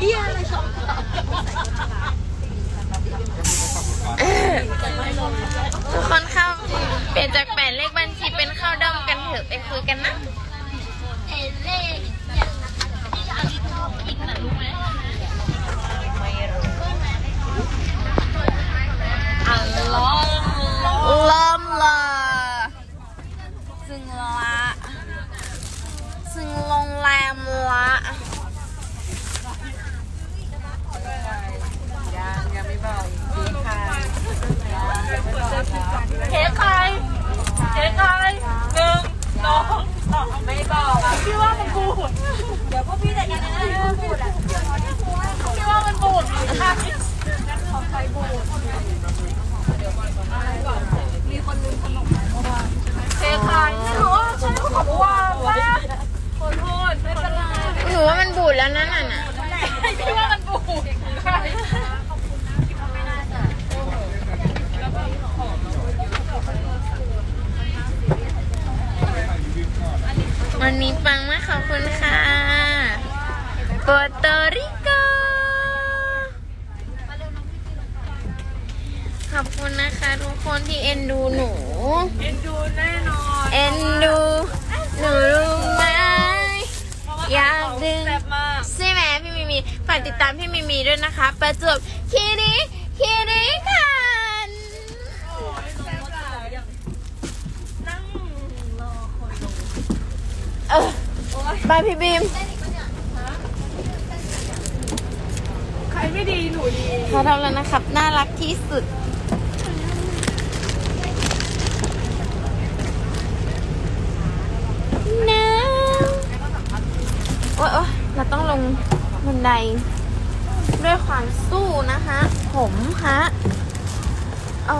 เฮียอะไรสองทุกคนเข้าเปลี่ยนจากแปดเลขบัญชีเป็นเข้าด้อมกันเถอะไปคุยกันนะเล่ยังนะคะที่จะเอาที่ชอบกินน่ะรู้ไหมอัลลอฮ์ลมละซึ่งละซึ่งโรงแรมละ ยังยังไม่บอกสีใคร เค้กใครเค้กใครหนึ่งสองสาม ไม่บอกอะ พี่ว่ามันบูด เดี๋ยวพวกพี่แต่ยังไงนะพูดอะ พี่ว่ามันบูดใคร มีคนลืมขนมเค้กใครไม่รู้ว่าใช่ของว่าป้าขอโทษไม่เป็นไรหนูว่ามันบูดแล้วนั่นน่ะพี่ว่ามันบูดใครวันนี้ปังมากขอบคุณค่ะโปรโตริโก ขอบคุณนะคะ ทุกคนที่เอ็นดูหนู เอ็นดูแน่นอนเอ็นดู หนูรู้ไหม อยากดึง แซ่บมากใช่ไหมพี่มิมีฝากติดตามพี่มิมีด้วยนะคะ ประจวบคีรีคีรีขันธ์นั่งรอคนลงเออบายพี่บีมใครไม่ดีหนูดีเขาทำแล้วนะครับ น่ารักที่สุด น้ำโอ๊ยโอ๊ยเราต้อง ลงบันไดด้วยความสู้นะคะ ผมฮะโอ้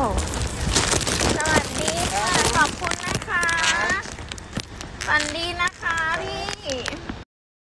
สวัสดีค่ะ ขอบคุณนะคะ ฝันดีนะคะพี่